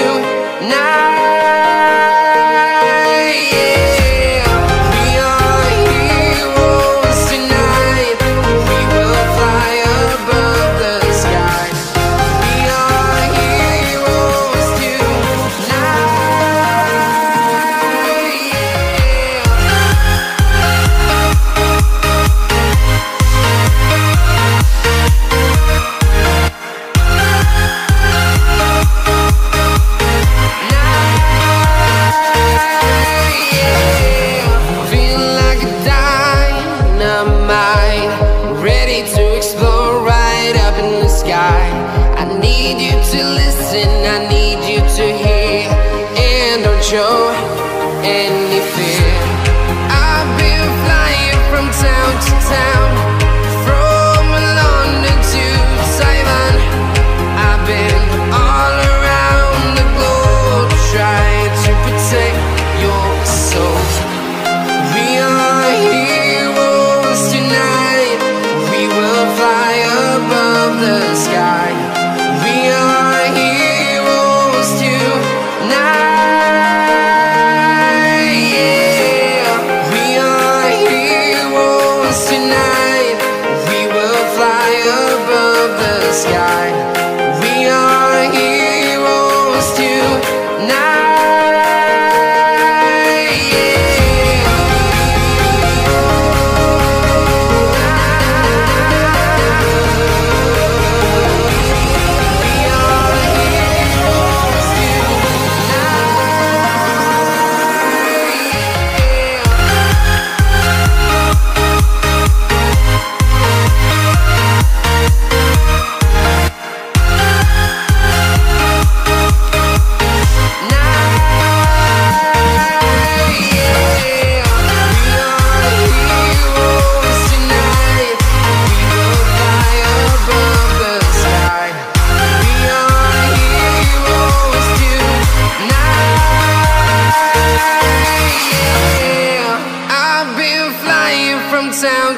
you now. show in